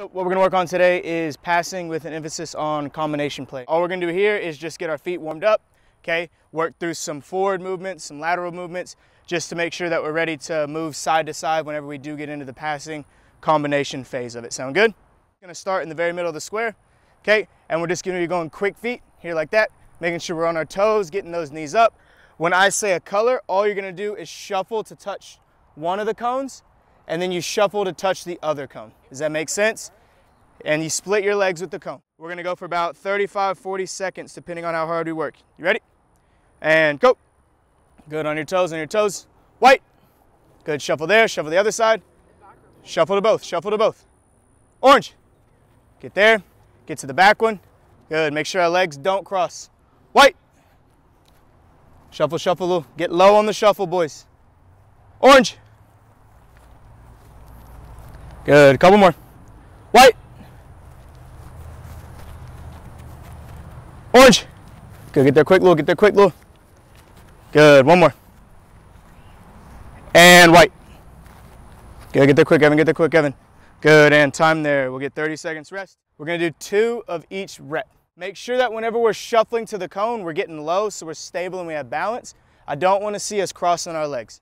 So what we're gonna work on today is passing with an emphasis on combination play. All we're gonna do here is just get our feet warmed up, okay? Work through some forward movements, some lateral movements, just to make sure that we're ready to move side to side whenever we do get into the passing combination phase of it. Sound good? Gonna start in the very middle of the square, okay? And we're just gonna be going quick feet here like that, making sure we're on our toes, getting those knees up. When I say a color, all you're gonna do is shuffle to touch one of the cones and then you shuffle to touch the other cone. Does that make sense? And you split your legs with the cone. We're gonna go for about 35, 40 seconds, depending on how hard we work. You ready? And go. Good on your toes, on your toes. White. Good, shuffle there, shuffle the other side. Shuffle to both, shuffle to both. Orange. Get there, get to the back one. Good, make sure our legs don't cross. White. Shuffle, shuffle, get low on the shuffle, boys. Orange. Good, a couple more. White. Orange. Good, get there quick, little, get there quick, little. Good, one more. And white. Good, get there quick, Evan, get there quick, Evan. Good, and time there. We'll get 30 seconds rest. We're gonna do two of each rep. Make sure that whenever we're shuffling to the cone, we're getting low so we're stable and we have balance. I don't wanna see us crossing our legs.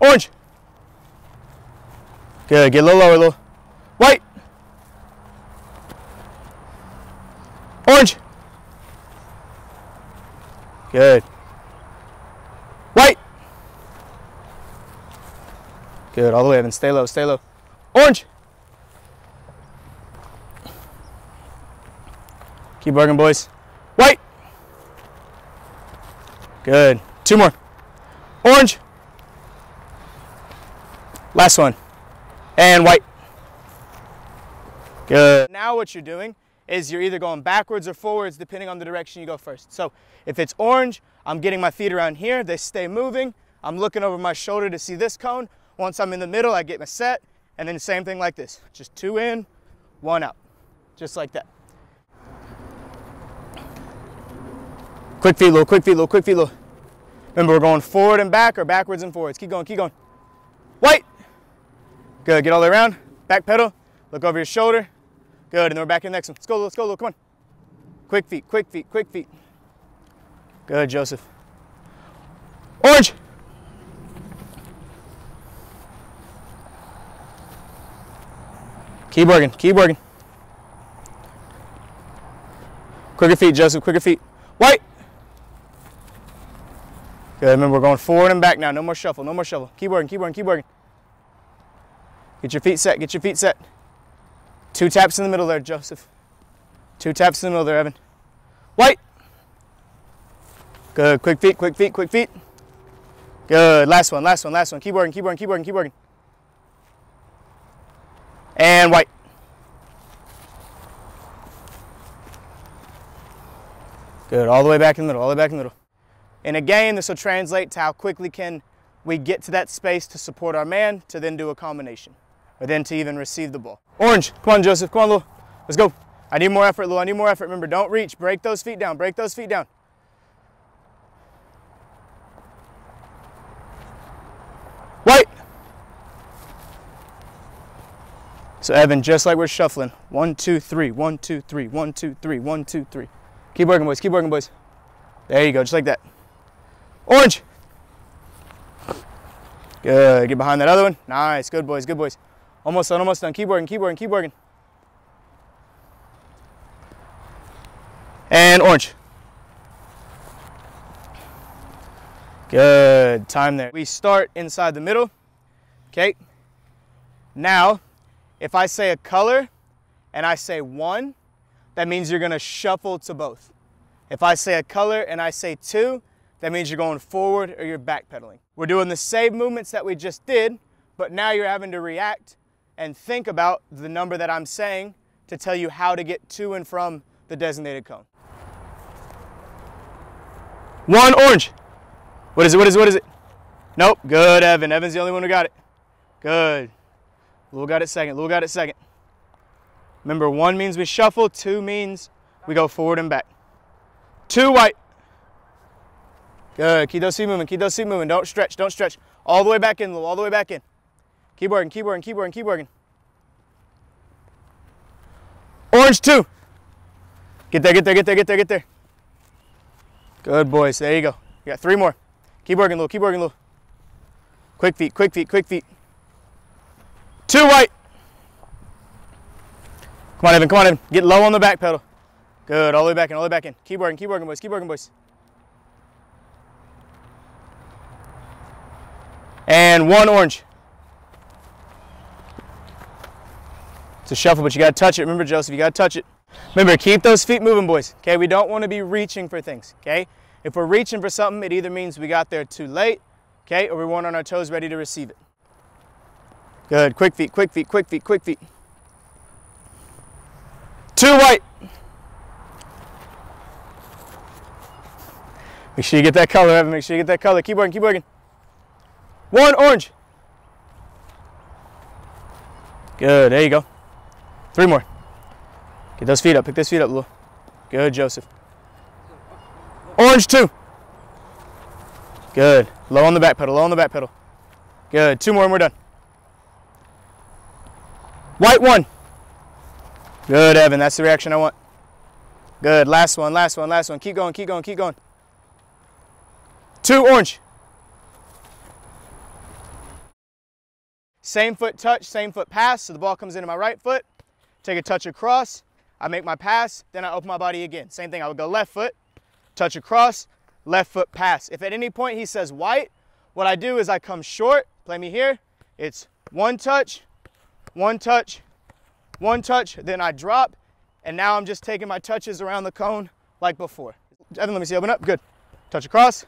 Orange. Good, get a little lower, little. White. Orange. Good. White. Good, all the way, up and Stay low, stay low. Orange. Keep working, boys. White. Good. Two more. Orange. Last one and white. Good. Now what you're doing is you're either going backwards or forwards depending on the direction you go first. So if it's orange, I'm getting my feet around here, they stay moving. I'm looking over my shoulder to see this cone. Once I'm in the middle, I get my set, and then the same thing like this. Just two in, one out, just like that. Quick feet, little, quick feet, little, quick feet, little. Remember, we're going forward and back or backwards and forwards. Keep going, keep going. White. Good, get all the way around, back pedal, look over your shoulder. Good, and then we're back in the next one. Let's go, let's go, come on. Quick feet, quick feet, quick feet. Good, Joseph. Orange. Keep working, keep working. Quicker feet, Joseph, quicker feet. White. Good, remember we're going forward and back now. No more shuffle, no more shuffle. Keep working, keep working, keep working. Get your feet set, get your feet set. Two taps in the middle there, Joseph. Two taps in the middle there, Evan. White. Good, quick feet, quick feet, quick feet. Good, last one, last one, last one. Keep working, keep working, keep working, keep working. And white. Good, all the way back in the middle, all the way back in the middle. And again, this will translate to how quickly can we get to that space to support our man to then do a combination or then to even receive the ball. Orange, come on, Joseph, come on, Lou. Let's go. I need more effort, Lou. I need more effort. Remember, don't reach. Break those feet down. Break those feet down. White. So Evan, just like we're shuffling. One, two, three. One, two, three. One, two, three. One, two, three. Keep working, boys. Keep working, boys. There you go, just like that. Orange. Good. Get behind that other one. Nice. Good boys. Good boys. Almost done, almost done. Keep working, keep working, keep working. And orange. Good, time there. We start inside the middle, okay? Now, if I say a color and I say one, that means you're gonna shuffle to both. If I say a color and I say two, that means you're going forward or you're backpedaling. We're doing the same movements that we just did, but now you're having to react and think about the number that I'm saying to tell you how to get to and from the designated cone. One orange. What is it? What is it? What is it? Nope. Good, Evan. Evan's the only one who got it. Good. Lou got it second. Lou got it second. Remember, one means we shuffle. Two means we go forward and back. Two white. Good. Keep those feet moving. Keep those feet moving. Don't stretch. Don't stretch. All the way back in, Lou. All the way back in. Keep working, keep working, keep working, keep working. Orange two. Get there, get there, get there, get there, get there. Good boys. There you go. You got three more. Keep working, little. Keep working, little. Quick feet, quick feet, quick feet. Two white. Come on, Evan. Come on, Evan. Get low on the back pedal. Good. All the way back in, all the way back in. Keep working, keep working, boys. Keep working, boys. And one orange. It's a shuffle, but you got to touch it. Remember, Joseph, you got to touch it. Remember, keep those feet moving, boys. Okay, we don't want to be reaching for things. Okay, if we're reaching for something, it either means we got there too late, okay, or we weren't on our toes ready to receive it. Good. Quick feet, quick feet, quick feet, quick feet. Two white. Make sure you get that color, Evan. Make sure you get that color. Keep working, keep working. One orange. Good. There you go. Three more. Get those feet up. Pick those feet up, Lou. Good, Joseph. Orange two. Good. Low on the back pedal. Low on the back pedal. Good. Two more and we're done. White one. Good, Evan. That's the reaction I want. Good. Last one. Last one. Last one. Keep going. Keep going. Keep going. Two orange. Same foot touch, same foot pass. So the ball comes into my right foot. Take a touch across. I make my pass. Then I open my body again. Same thing. I would go left foot, touch across, left foot pass. If at any point he says white, what I do is I come short. Play me here. It's one touch, one touch, one touch. Then I drop. And now I'm just taking my touches around the cone like before. Evan, let me see. Open up. Good. Touch across,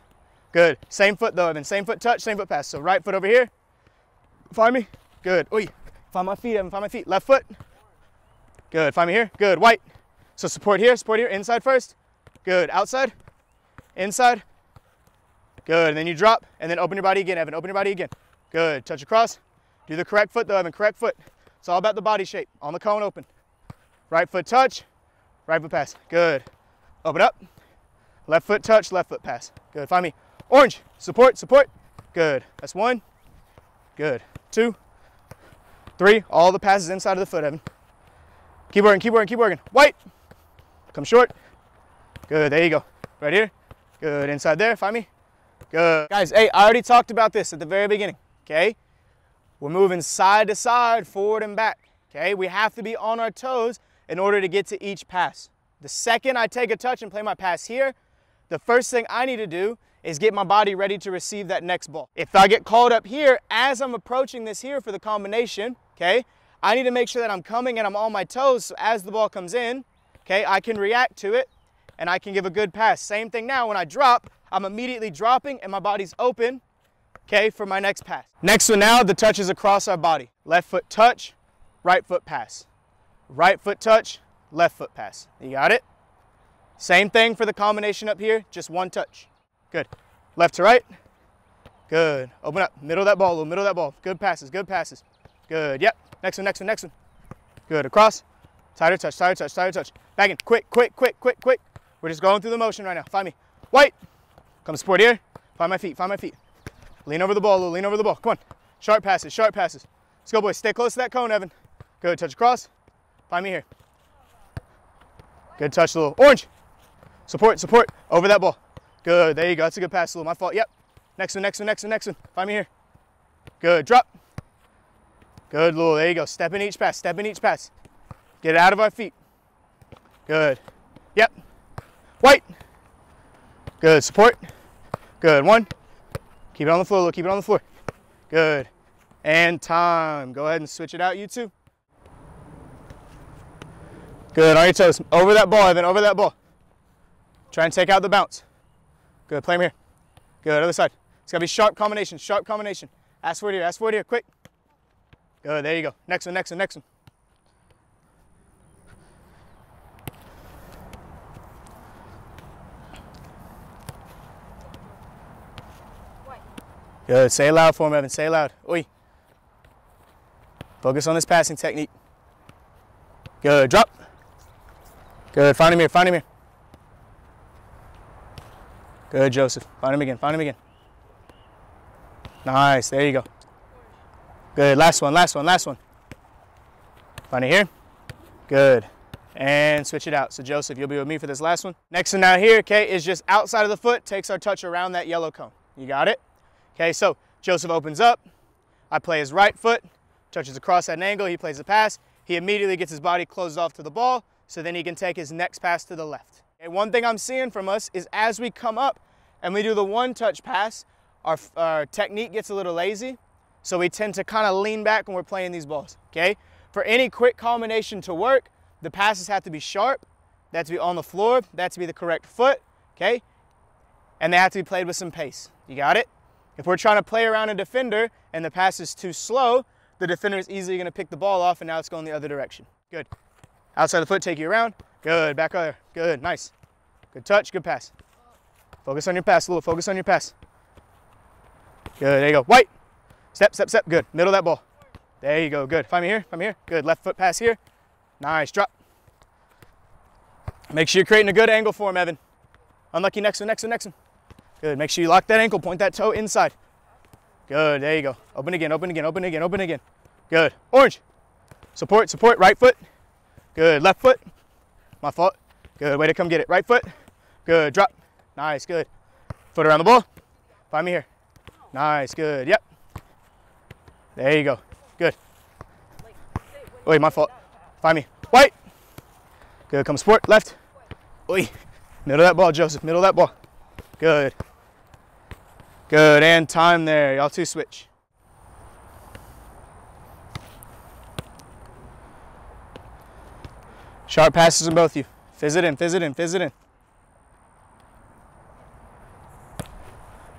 Good. Same foot though, Evan. Same foot touch, same foot pass. So right foot over here. Find me. Good. Oi. Find my feet, Evan. Find my feet. Left foot. Good. Find me here. Good. White. So support here, support here. Inside first. Good. Outside. Inside. Good. And then you drop and then open your body again, Evan. Open your body again. Good. Touch across. Do the correct foot though, Evan. Correct foot. It's all about the body shape. On the cone open. Right foot touch. Right foot pass. Good. Open up. Left foot touch. Left foot pass. Good. Find me. Orange, support, support. Good. That's one. Good. Two. Three. All the passes inside of the foot, Evan. Keep working, keep working, keep working. White. Come short. Good. There you go. Right here. Good. Inside there. Find me. Good. Guys, hey, I already talked about this at the very beginning. Okay. We're moving side to side, forward and back. Okay. We have to be on our toes in order to get to each pass. The second I take a touch and play my pass here, the first thing I need to do is get my body ready to receive that next ball. If I get called up here as I'm approaching this here for the combination, okay, I need to make sure that I'm coming and I'm on my toes so as the ball comes in, okay, I can react to it and I can give a good pass. Same thing now when I drop, I'm immediately dropping and my body's open, okay, for my next pass. Next one now, the touch is across our body. Left foot touch, right foot pass. Right foot touch, left foot pass. You got it? Same thing for the combination up here, just one touch. Good. Left to right. Good. Open up. Middle of that ball, middle of that ball. Good passes, good passes. Good. Yep. Next one, next one, next one. Good. Across. Tighter touch, tighter touch, tighter touch. Back in. Quick, quick, quick, quick, quick. We're just going through the motion right now. Find me. White. Come support here. Find my feet, find my feet. Lean over the ball, little lean over the ball. Come on. Sharp passes, sharp passes. Let's go, boys. Stay close to that cone, Evan. Good. Touch across. Find me here. Good touch, little. Orange. Support, support. Over that ball. Good. There you go. That's a good pass, Lou. My fault. Yep. Next one, next one, next one, next one. Find me here. Good. Drop. Good, Lou. There you go. Step in each pass. Step in each pass. Get out of our feet. Good. Yep. White. Good. Support. Good. One. Keep it on the floor, Lou. Keep it on the floor. Good. And time. Go ahead and switch it out, you two. Good. On your toes. Over that ball, Evan. Over that ball. Try and take out the bounce. Good, play him here. Good, other side. It's gotta be sharp combination, sharp combination. Ask for it here, ask for it here, quick. Good, there you go. Next one, next one, next one. Good, say it loud for him, Evan, say it loud. Oi. Focus on this passing technique. Good, drop. Good, find him here, find him here. Good, Joseph. Find him again. Find him again. Nice. There you go. Good. Last one. Last one. Last one. Find it here. Good. and switch it out. So Joseph, you'll be with me for this last one. Next one now here, okay, is just outside of the foot, takes our touch around that yellow cone. You got it? Okay, so Joseph opens up. I play his right foot, touches across at an angle, he plays the pass. He immediately gets his body closed off to the ball, so then he can take his next pass to the left. Okay, one thing I'm seeing from us is as we come up and we do the one touch pass, our, our technique gets a little lazy. So we tend to kind of lean back when we're playing these balls, okay? For any quick combination to work, the passes have to be sharp, they have to be on the floor, they have to be the correct foot, okay? And they have to be played with some pace. You got it? If we're trying to play around a defender and the pass is too slow, the defender is easily gonna pick the ball off and now it's going the other direction. Good. Outside the foot, take you around. Good, back there. Good, nice. Good touch, good pass. Focus on your pass, little focus on your pass. Good, there you go. White. Step, step, step, good. Middle of that ball. There you go, good. Find me here, find me here. Good, left foot pass here. Nice, drop. Make sure you're creating a good angle for him, Evan. Unlucky next one, next one, next one. Good, make sure you lock that ankle, point that toe inside. Good, there you go. Open again, open again, open again, open again. Good, orange. Support, support, right foot. Good, left foot. My fault. Good, way to come get it. Right foot. Good, drop. Nice, good. Foot around the ball. Find me here. Nice, good, yep. There you go, good. Wait, my fault. Find me. White. Good, come sport. left. Oi. Middle of that ball, Joseph, middle of that ball. Good. Good, and time there. Y'all two switch. Sharp passes in both you. Fizz it in, fizz it in, fizz it in.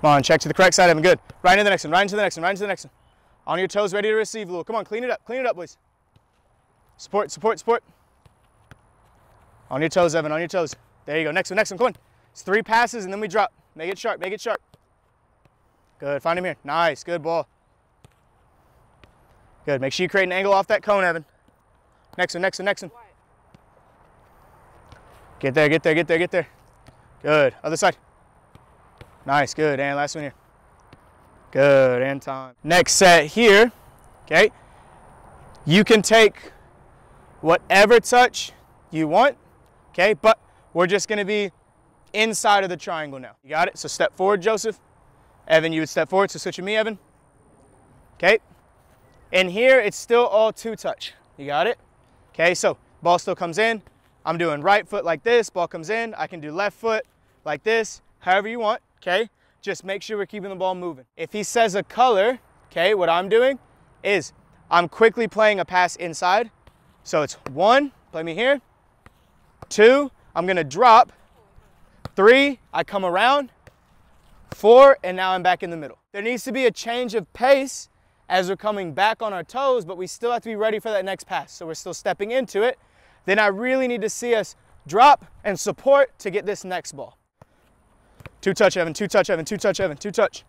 Come on, check to the correct side of him. Good. Right into the next one, right into the next one, right into the next one. On your toes, ready to receive, Lou. Come on, clean it up, clean it up, boys. Support, support, support. On your toes, Evan, on your toes. There you go. Next one, next one, come on. It's three passes and then we drop. Make it sharp, make it sharp. Good, find him here. Nice, good ball. Good, make sure you create an angle off that cone, Evan. Next one, next one, next one. Get there, get there, get there, get there. Good, other side. Nice, good, and last one here. Good, Anton. Next set here, okay? You can take whatever touch you want, okay? But we're just gonna be inside of the triangle now. You got it? So step forward, Joseph. Evan, you would step forward, so switch with me, Evan. Okay? And here, it's still all two touch. You got it? Okay, so ball still comes in. I'm doing right foot like this, ball comes in. I can do left foot like this, however you want, okay? Just make sure we're keeping the ball moving. If he says a color, okay, what I'm doing is I'm quickly playing a pass inside. So it's one, play me here. Two, I'm gonna drop. Three, I come around four, and now I'm back in the middle. There needs to be a change of pace as we're coming back on our toes, but we still have to be ready for that next pass. So we're still stepping into it. Then I really need to see us drop and support to get this next ball. Two touch, Evan, two touch, Evan, two touch, Evan, two touch.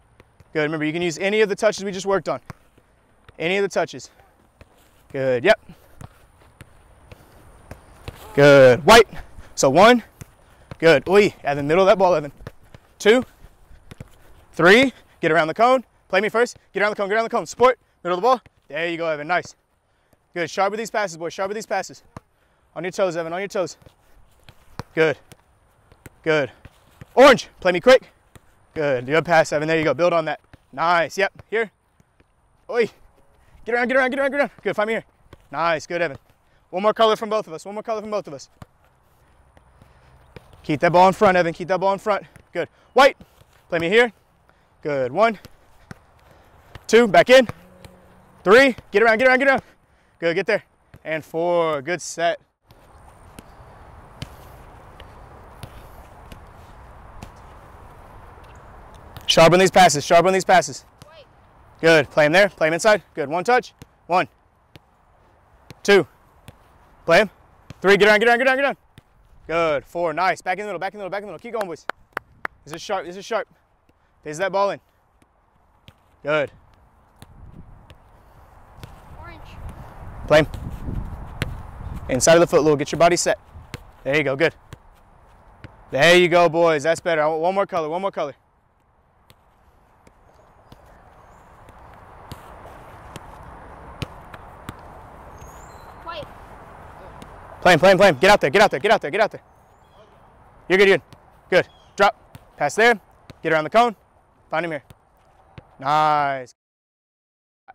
Good, remember you can use any of the touches we just worked on. Any of the touches. Good, yep. Good, white. So one, good, oi, the middle of that ball, Evan. Two, Three, get around the cone. Play me first. Get around the cone, get around the cone. Support, middle of the ball. There you go, Evan, nice. Good, sharp with these passes, boys, sharp with these passes. On your toes, Evan, on your toes. Good, good. Orange, play me quick. Good, good pass, Evan, there you go, build on that. Nice, yep, here. Oi, get around, get around, get around, get around. Good, find me here. Nice, good, Evan. One more color from both of us, one more color from both of us. Keep that ball in front, Evan, keep that ball in front. Good, white, play me here. Good. One, two, back in. Three, get around, get around, get around. Good, get there. And four, good set. Sharpen these passes, sharpen these passes. Good, play him there, play him inside. Good, one touch. One, two, play him. Three, get around, get around, get around, get around. Good, four, nice. Back in the middle, back in the middle, back in the middle. Keep going, boys. This is sharp, this is sharp. Pace that ball in. Good. Orange. Play Inside of the foot, little. Get your body set. There you go. Good. There you go, boys. That's better. I want one more color. One more color. Play him, play him, play him. Get out there, get out there, get out there, get out there. You're good, you're good. Good. Drop. Pass there. Get around the cone. Find him here. Nice.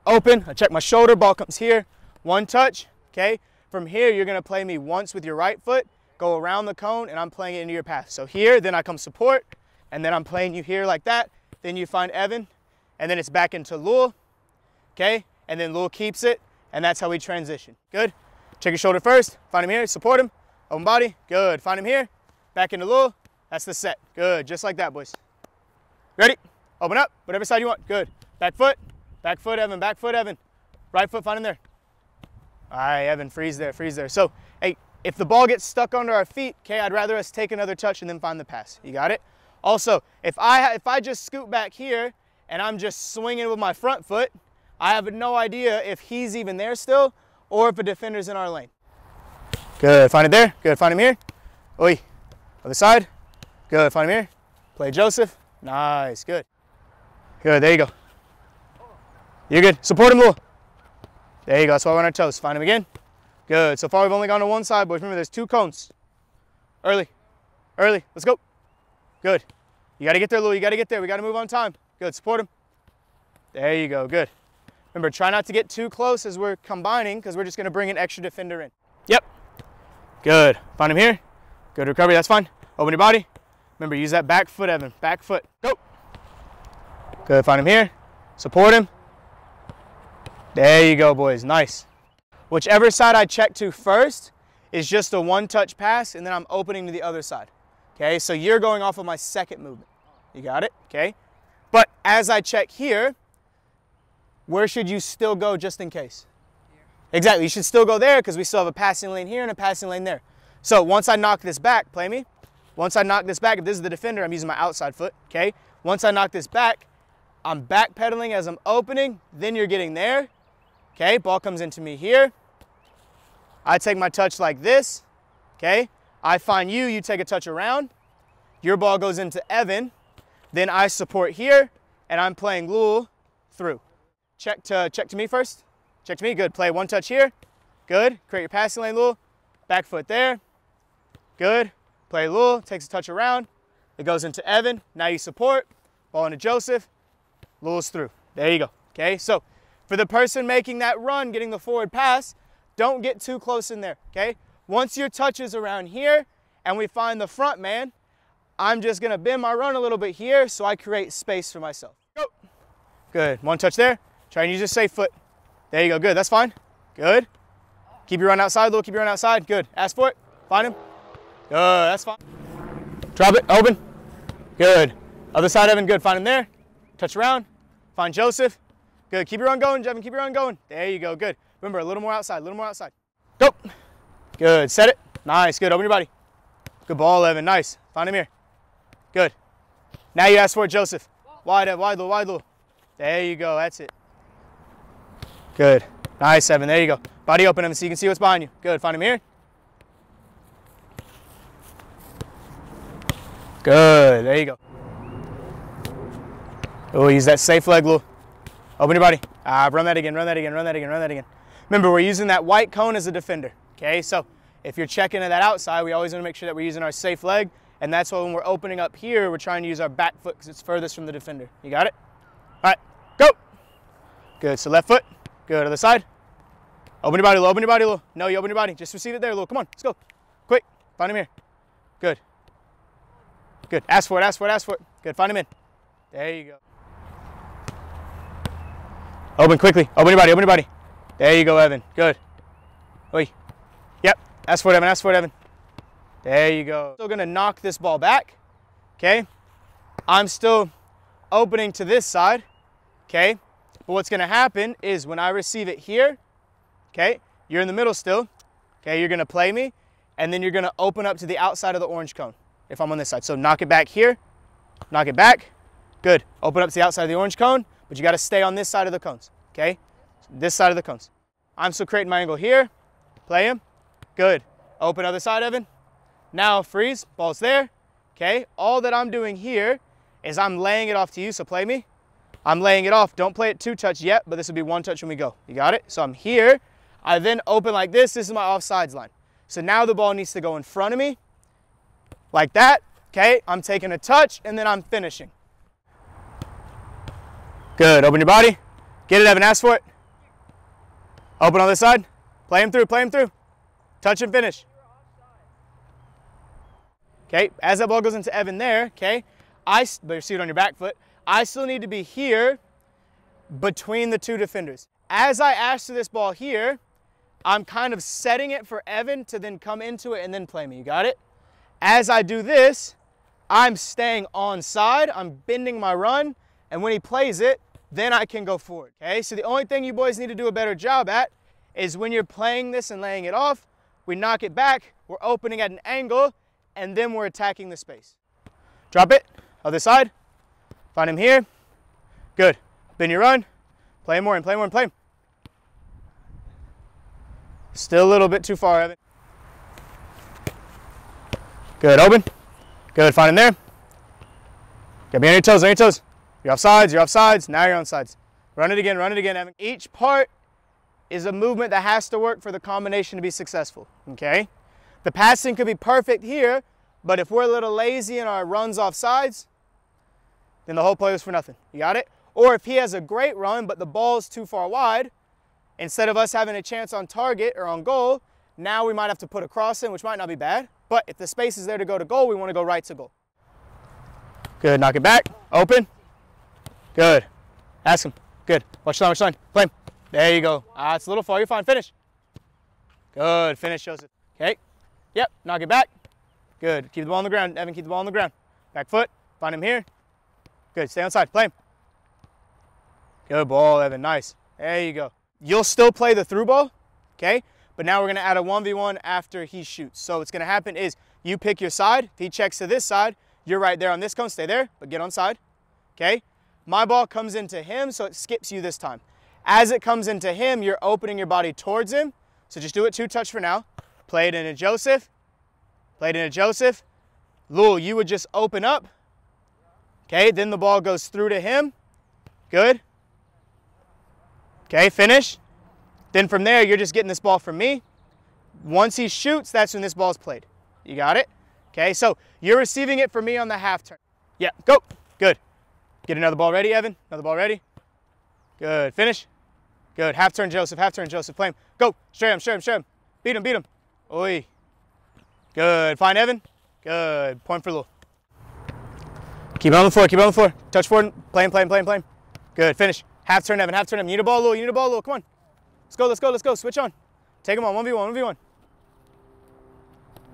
Open. I check my shoulder. Ball comes here. One touch. Okay. From here, you're going to play me once with your right foot, go around the cone, and I'm playing it into your path. So here, then I come support, and then I'm playing you here like that. Then you find Evan, and then it's back into Leul. Okay. And then Leul keeps it, and that's how we transition. Good. Check your shoulder first. Find him here. Support him. Open body. Good. Find him here. Back into low, That's the set. Good. Just like that, boys. Ready? Open up. Whatever side you want. Good. Back foot. Back foot, Evan. Back foot, Evan. Right foot. Find him there. All right, Evan. Freeze there. Freeze there. So, hey, if the ball gets stuck under our feet, okay, I'd rather us take another touch and then find the pass. You got it? Also, if I if I just scoot back here and I'm just swinging with my front foot, I have no idea if he's even there still or if a defender's in our lane. Good, find it there. Good, find him here. Oi, other side. Good, find him here. Play Joseph. Nice, good. Good, there you go. You're good. Support him, Leul. There you go, that's why we're on our toes. Find him again. Good, so far we've only gone to one side, boys. Remember, there's two cones. Early, early, let's go. Good. You gotta get there, Lou. you gotta get there. We gotta move on time. Good, support him. There you go, good. Remember, try not to get too close as we're combining because we're just gonna bring an extra defender in. Yep. Good. Find him here. Good recovery, that's fine. Open your body. Remember, use that back foot, Evan. Back foot. Go. Good. Find him here. Support him. There you go, boys. Nice. Whichever side I check to first is just a one-touch pass, and then I'm opening to the other side. Okay, so you're going off of my second movement. You got it? Okay. But as I check here, where should you still go just in case? Here. Exactly, you should still go there because we still have a passing lane here and a passing lane there. So once I knock this back, play me. Once I knock this back, if this is the defender, I'm using my outside foot, okay? Once I knock this back, I'm backpedaling as I'm opening, then you're getting there, okay? Ball comes into me here. I take my touch like this, okay? I find you, you take a touch around. Your ball goes into Evan. Then I support here, and I'm playing Leul through. Check to, check to me first. Check to me, good. Play one touch here. Good. Create your passing lane, Leul. Back foot there. Good. Play Leul, takes a touch around. It goes into Evan. Now you support. Ball into Joseph. Leul's through. There you go. Okay, so for the person making that run, getting the forward pass, don't get too close in there, okay? Once your touch is around here and we find the front man, I'm just gonna bend my run a little bit here so I create space for myself. Go. Good, one touch there. Try and use your safe foot. There you go, good, that's fine. Good. Keep your run outside, little, keep your run outside. Good, ask for it, find him. Good, that's fine. Drop it, open. Good. Other side, Evan, good, find him there. Touch around, find Joseph. Good, keep your run going, Evan, keep your run going. There you go, good. Remember, a little more outside, a little more outside. Go. Good, set it. Nice, good, open your body. Good ball, Evan, nice. Find him here. Good. Now you ask for it, Joseph. Wide, uh, wide, low, wide, low. There you go, that's it. Good. Nice, Evan. There you go. Body open him so you can see what's behind you. Good. Find him here. Good. There you go. Oh, use that safe leg, Lou. Open your body. Ah, run that again, run that again, run that again, run that again. Remember, we're using that white cone as a defender. Okay, so if you're checking to that outside, we always want to make sure that we're using our safe leg. And that's why when we're opening up here, we're trying to use our back foot because it's furthest from the defender. You got it? All right, go. Good. So left foot. Good, other side. Open your body, low, Open your body, Lou. No, you open your body. Just receive it there, Lou. Come on, let's go. Quick. Find him here. Good. Good. Ask for it, ask for it, ask for it. Good. Find him in. There you go. Open quickly. Open your body, open your body. There you go, Evan. Good. Oi. Yep. Ask for it, Evan. Ask for it, Evan. There you go. Still gonna knock this ball back. Okay. I'm still opening to this side. Okay. But what's gonna happen is when I receive it here, okay, you're in the middle still, okay, you're gonna play me, and then you're gonna open up to the outside of the orange cone if I'm on this side. So knock it back here, knock it back, good. Open up to the outside of the orange cone, but you gotta stay on this side of the cones, okay? This side of the cones. I'm still creating my angle here, play him, good. Open other side, Evan. Now freeze, ball's there, okay? All that I'm doing here is I'm laying it off to you, so play me. I'm laying it off. Don't play it two touch yet, but this will be one touch when we go. You got it? So I'm here. I then open like this. This is my offsides line. So now the ball needs to go in front of me, like that. Okay, I'm taking a touch and then I'm finishing. Good, open your body. Get it, Evan, ask for it. Open on this side. Play him through, play him through. Touch and finish. Okay, as that ball goes into Evan there, okay, I, but you see it on your back foot. I still need to be here between the two defenders. As I ask to this ball here, I'm kind of setting it for Evan to then come into it and then play me. You got it? As I do this, I'm staying on side. I'm bending my run. And when he plays it, then I can go forward. Okay, so the only thing you boys need to do a better job at is when you're playing this and laying it off, we knock it back, we're opening at an angle, and then we're attacking the space. Drop it, other side, find him here, good. Bend your run, play more and play more and play. Still a little bit too far, Evan. Good, open. Good, find him there. Get me on your toes, on your toes. You're off sides, you're off sides, now you're on sides. Run it again, run it again, Evan. Each part is a movement that has to work for the combination to be successful, okay? The passing could be perfect here, but if we're a little lazy in our runs off sides, then the whole play was for nothing. You got it? Or if he has a great run, but the ball's too far wide, instead of us having a chance on target or on goal, now we might have to put a cross in, which might not be bad. But if the space is there to go to goal, we want to go right to goal. Good, knock it back, open. Good. Ask him. Good. Watch line, watch line. Play him. There you go. Ah, it's a little far. You're fine. Finish. Good. Finish, Joseph. Okay. Yep. Knock it back. Good. Keep the ball on the ground. Evan, keep the ball on the ground. Back foot. Find him here. Good. Stay on side. Play him. Good ball, Evan. Nice. There you go. You'll still play the through ball, okay? But now we're to add a 1v1 after he shoots. So what's to happen is you pick your side. If he checks to this side, you're right there on this cone. Stay there, but get on side, okay? My ball comes into him, so it skips you this time. As it comes into him, you're opening your body towards him. So just do it two touch for now. Play it into Joseph. Play it into Joseph. Leul, you would just open up. Okay, then the ball goes through to him. Good. Okay, finish. Then from there, you're just getting this ball from me. Once he shoots, that's when this ball is played. You got it? Okay, so you're receiving it from me on the half turn. Yeah, go. Good. Get another ball ready, Evan. Another ball ready. Good. Finish. Good. Half turn, Joseph. Half turn, Joseph. Play him. Go. Straight him, straight him, straight him. Beat him, beat him. Oi. Good. Fine, Evan. Good. Point for Leul. Keep it on the floor. Keep it on the floor. Touch forward. Play him, play him, play play. Good. Finish. Half turn, Evan. Half turn, him. You need a ball, Leul. You need a ball, Leul. Come on. Let's go, let's go, let's go. Switch on. Take him on. 1v1, 1v1.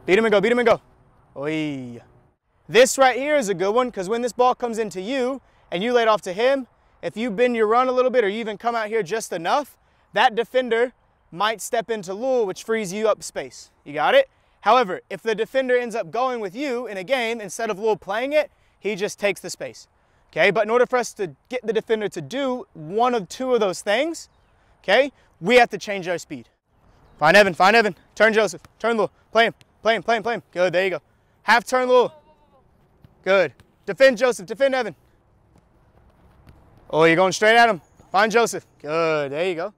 Beat him and go, beat him and go. Oi. This right here is a good one because when this ball comes into you and you lay it off to him, if you bend your run a little bit or you even come out here just enough, that defender might step into Leul, which frees you up space. You got it? However, if the defender ends up going with you in a game, instead of Leul playing it, he just takes the space. Okay, but in order for us to get the defender to do one of two of those things, okay, we have to change our speed. Find Evan, find Evan. Turn Joseph, turn Leul, play him, play him, play him, play him. Good, there you go. Half turn Leul. Good. Defend Joseph, defend Evan. Oh, you're going straight at him. Find Joseph. Good. There you go.